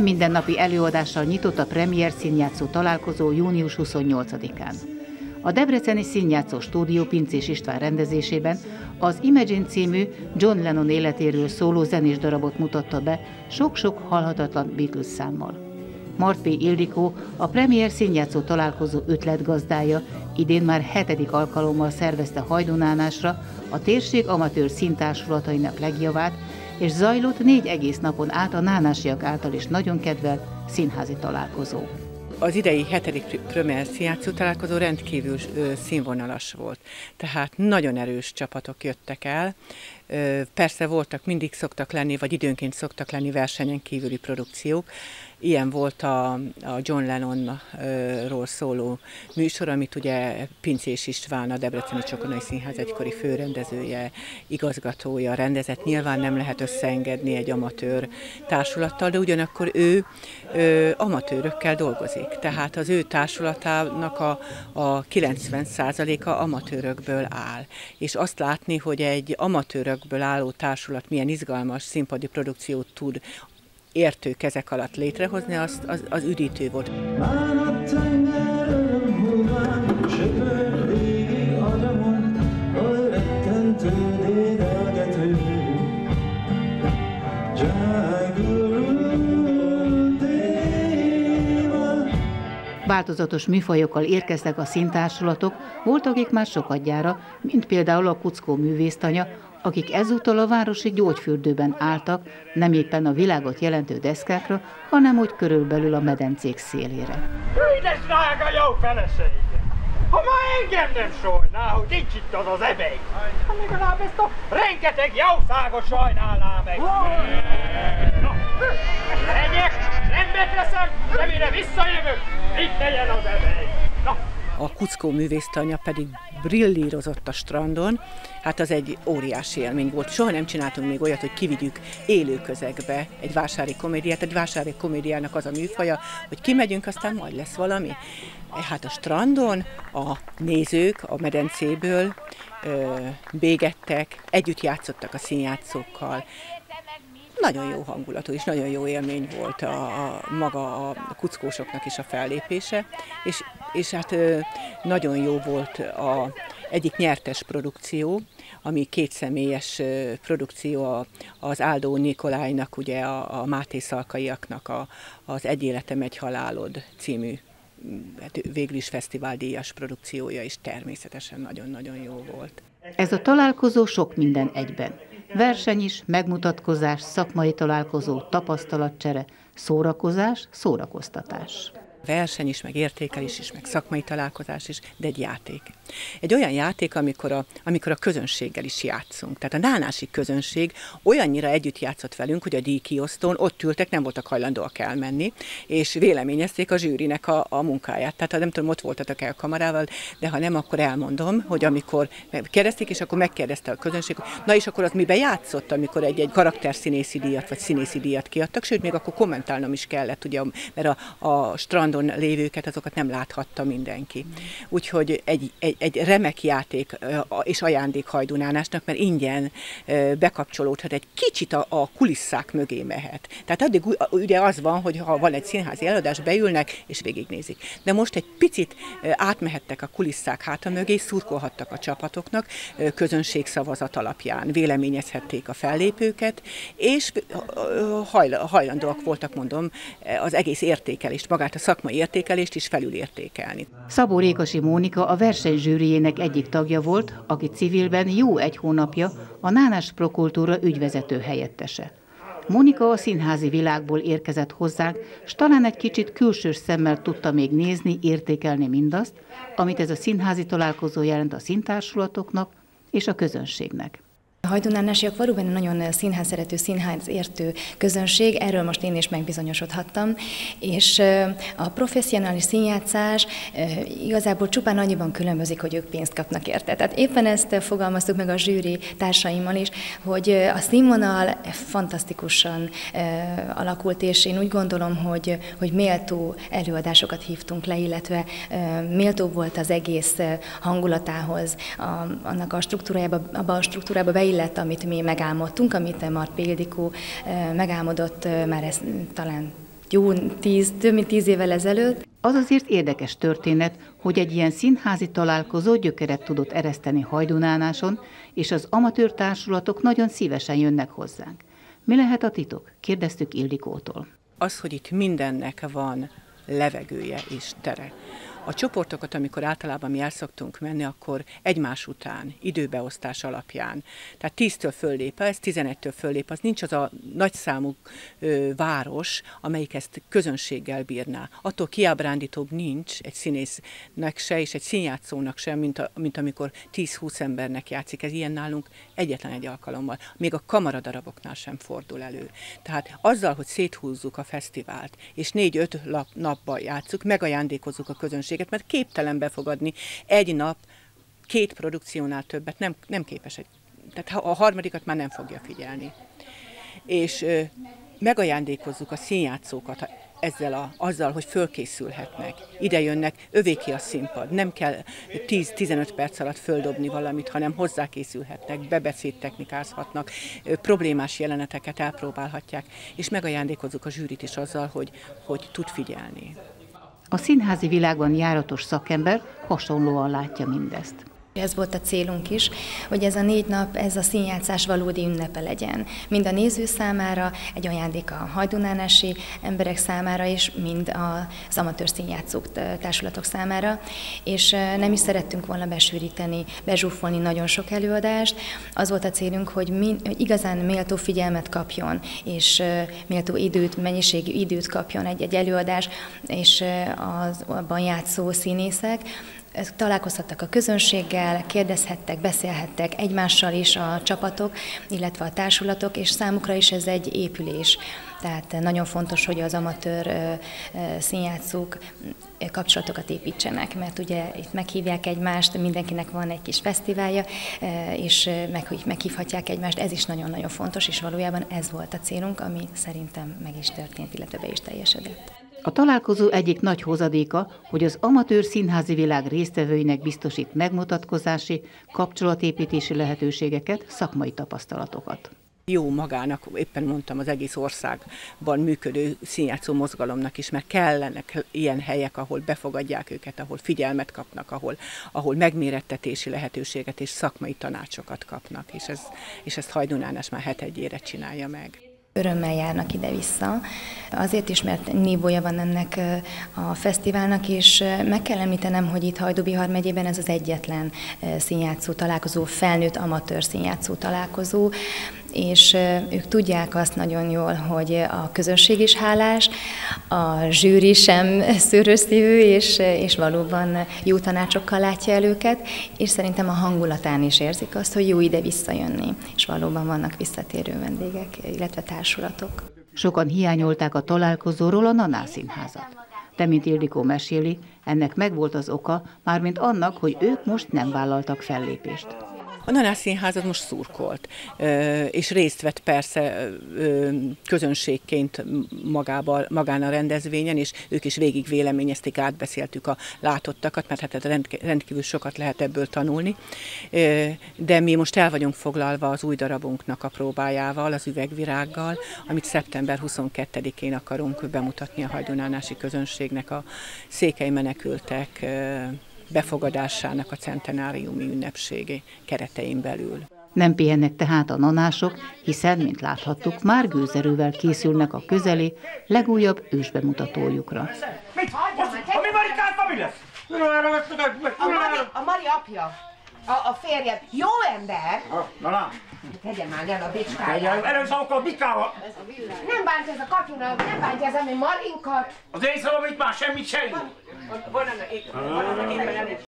ilyen mindennapi előadással nyitott a Premier színjátszó találkozó június 28-án. A Debreceni Színjátszó Stúdió Pincés István rendezésében az Imagine című John Lennon életéről szóló zenés darabot mutatta be sok-sok halhatatlan Beatles számmal. P. Ildikó, a Premier színjátszó találkozó ötletgazdája, idén már hetedik alkalommal szervezte Hajdunánásra a térség amatőr színtársulatainak legjavát, és zajlott négy egész napon át a nánásiak által is nagyon kedvelt színházi találkozó. Az idei hetedik színjátszó találkozó rendkívül színvonalas volt. Tehát nagyon erős csapatok jöttek el. Persze voltak, mindig szoktak lenni, vagy időnként szoktak lenni versenyen kívüli produkciók, Ilyen volt a, a John Lennonról szóló műsor, amit ugye Pincés István, a Debreceni Csokonai Színház egykori főrendezője, igazgatója rendezett. Nyilván nem lehet összeengedni egy amatőr társulattal, de ugyanakkor ő, ő amatőrökkel dolgozik. Tehát az ő társulatának a, a 90%-a amatőrökből áll. És azt látni, hogy egy amatőrökből álló társulat milyen izgalmas színpadi produkciót tud értő kezek alatt létrehozni, az, az, az üdítő volt. Változatos műfajokkal érkeztek a színtársulatok, volt akik már sokadjára, mint például a Kuckó művésztanya, akik ezúttal a városi gyógyfürdőben álltak, nem éppen a világot jelentő deszkákra, hanem úgy körülbelül a medencék szélére. Édes drága jó feleség! Ha ma engem nem sajnál, hogy nincs itt az az ebéd, ha legalább ezt a rengeteg jószágot sajnálná meg. Na, rendbe teszem, de mire visszajövök, itt legyen az ebéd. A Kuckó művésztanya pedig brillírozott a strandon, hát az egy óriási élmény volt. Soha nem csináltunk még olyat, hogy kivigyük élő közegbe egy vásári komédiát. Egy vásári komédiának az a műfaja, hogy kimegyünk, aztán majd lesz valami. Hát a strandon a nézők a medencéből ö, bégettek, együtt játszottak a színjátszókkal, nagyon jó hangulatú és nagyon jó élmény volt a, a maga a kuckósoknak is a fellépése, és, és hát nagyon jó volt a egyik nyertes produkció, ami kétszemélyes produkció az Áldó Nikolájnak, ugye a, a Máté Szalkaiaknak a, az Egy életem, egy halálod című hát végül is fesztiváldíjas produkciója is természetesen nagyon-nagyon jó volt. Ez a találkozó sok minden egyben. Verseny is, megmutatkozás, szakmai találkozó, tapasztalatcsere, szórakozás, szórakoztatás verseny is, meg értékelés is, meg szakmai találkozás is, de egy játék. Egy olyan játék, amikor a, amikor a közönséggel is játszunk. Tehát a nánási közönség olyannyira együtt játszott velünk, hogy a díjkiosztón ott ültek, nem voltak hajlandóak elmenni, és véleményezték a zsűrinek a, a munkáját. Tehát nem tudom, ott voltatok el kamarával, de ha nem, akkor elmondom, hogy amikor kérdezték, és akkor megkérdezte a közönség, na és akkor az mibe játszott, amikor egy-egy karakterszínészi díjat, vagy színészi díjat kiadtak, sőt, még akkor kommentálnom is kellett, ugye, mert a, a strandon lévőket, azokat nem láthatta mindenki. Úgyhogy egy, egy, egy remek játék és ajándék hajdunánásnak, mert ingyen bekapcsolódhat, egy kicsit a, a kulisszák mögé mehet. Tehát addig ugye az van, hogy ha van egy színházi előadás, beülnek és végignézik. De most egy picit átmehettek a kulisszák háta mögé, szurkolhattak a csapatoknak, közönségszavazat alapján véleményezhették a fellépőket, és hajlandóak voltak, mondom, az egész értékelést, magát a szakmai értékelést is felülértékelni. Szabó Rékasi Mónika a versenyzsűriének egyik tagja volt, aki civilben jó egy hónapja a Nánás Prokultúra ügyvezető helyettese. Monika a színházi világból érkezett hozzánk, és talán egy kicsit külsős szemmel tudta még nézni, értékelni mindazt, amit ez a színházi találkozó jelent a színtársulatoknak és a közönségnek. A hajdunánásiak valóban nagyon színház szerető, színház értő közönség, erről most én is megbizonyosodhattam, és a professzionális színjátszás igazából csupán annyiban különbözik, hogy ők pénzt kapnak érte. Tehát éppen ezt fogalmaztuk meg a zsűri társaimmal is, hogy a színvonal fantasztikusan alakult, és én úgy gondolom, hogy, hogy méltó előadásokat hívtunk le, illetve méltó volt az egész hangulatához, a, annak a struktúrájába, abba a struktúrába beillett, illett, amit mi megálmodtunk, amit Mart Példikó megálmodott már ez talán jó tíz, több mint tíz évvel ezelőtt. Az azért érdekes történet, hogy egy ilyen színházi találkozó gyökeret tudott ereszteni Hajdunánáson, és az amatőr társulatok nagyon szívesen jönnek hozzánk. Mi lehet a titok? kérdeztük Ildikótól. Az, hogy itt mindennek van levegője és tere. A csoportokat, amikor általában mi el szoktunk menni, akkor egymás után, időbeosztás alapján. Tehát 10-től föllép, ez 11-től föllép, az nincs az a nagyszámú ö, város, amelyik ezt közönséggel bírná. Attól kiábrándítóbb nincs egy színésznek se, és egy színjátszónak sem, mint, a, mint amikor 10-20 embernek játszik. Ez ilyen nálunk egyetlen egy alkalommal. Még a kamaradaraboknál sem fordul elő. Tehát azzal, hogy széthúzzuk a fesztivált, és négy-öt napban játszuk, megajándékozzuk a közönséget, közönséget, mert képtelen befogadni egy nap két produkciónál többet, nem, nem képes egy, tehát a harmadikat már nem fogja figyelni. És ö, megajándékozzuk a színjátszókat ezzel a, azzal, hogy fölkészülhetnek, ide jönnek, övéki a színpad, nem kell 10-15 perc alatt földobni valamit, hanem hozzákészülhetnek, bebeszéd technikázhatnak, problémás jeleneteket elpróbálhatják, és megajándékozzuk a zsűrit is azzal, hogy, hogy tud figyelni. A színházi világban járatos szakember hasonlóan látja mindezt. Ez volt a célunk is, hogy ez a négy nap, ez a színjátszás valódi ünnepe legyen. Mind a néző számára, egy ajándék a hajdunánási emberek számára is, mind az amatőr színjátszók társulatok számára. És nem is szerettünk volna besűríteni, bezsúfolni nagyon sok előadást. Az volt a célunk, hogy, min, hogy igazán méltó figyelmet kapjon, és méltó időt, mennyiségű időt kapjon egy-egy előadás, és az, abban játszó színészek, találkozhattak a közönséggel, kérdezhettek, beszélhettek egymással is a csapatok, illetve a társulatok, és számukra is ez egy épülés. Tehát nagyon fontos, hogy az amatőr színjátszók kapcsolatokat építsenek, mert ugye itt meghívják egymást, mindenkinek van egy kis fesztiválja, és meghívhatják egymást, ez is nagyon-nagyon fontos, és valójában ez volt a célunk, ami szerintem meg is történt, illetve be is teljesedett. A találkozó egyik nagy hozadéka, hogy az amatőr színházi világ résztvevőinek biztosít megmutatkozási, kapcsolatépítési lehetőségeket, szakmai tapasztalatokat. Jó magának, éppen mondtam, az egész országban működő színjátszó mozgalomnak is, mert kellenek ilyen helyek, ahol befogadják őket, ahol figyelmet kapnak, ahol, ahol megmérettetési lehetőséget és szakmai tanácsokat kapnak, és, ez, és ezt Hajdunánás már hetegyére csinálja meg örömmel járnak ide-vissza. Azért is, mert nívója van ennek a fesztiválnak, és meg kell említenem, hogy itt Hajdubihar megyében ez az egyetlen színjátszó találkozó, felnőtt amatőr színjátszó találkozó, és ők tudják azt nagyon jól, hogy a közönség is hálás, a zsűri sem szőrösszívő, és, és valóban jó tanácsokkal látja el őket, és szerintem a hangulatán is érzik azt, hogy jó ide visszajönni, és valóban vannak visszatérő vendégek, illetve társulatok. Sokan hiányolták a találkozóról a Naná Színházat. De, mint Ildikó meséli, ennek megvolt az oka, mármint annak, hogy ők most nem vállaltak fellépést. A Naná Színházat most szurkolt, és részt vett persze közönségként magába, magán a rendezvényen, és ők is végig véleményezték, átbeszéltük a látottakat, mert hát rendkívül sokat lehet ebből tanulni. De mi most el vagyunk foglalva az új darabunknak a próbájával, az üvegvirággal, amit szeptember 22-én akarunk bemutatni a hajdunánási közönségnek a székely menekültek befogadásának a centenáriumi ünnepsége keretein belül. Nem pihennek tehát a nanások, hiszen, mint láthattuk, már gőzerővel készülnek a közeli, legújabb ősbemutatójukra. Mit? A mi Marikát, mi lesz? A Mari, a Mari apja. A, a férjed. Jó ember. Na, na. Tegye már el a bicskáját. Erőszak a bikával. Nem bántja ez a katona, nem bántja ez a mi Marinkat. Az én szavam itt már semmit sem. Bueno, no, y, bueno,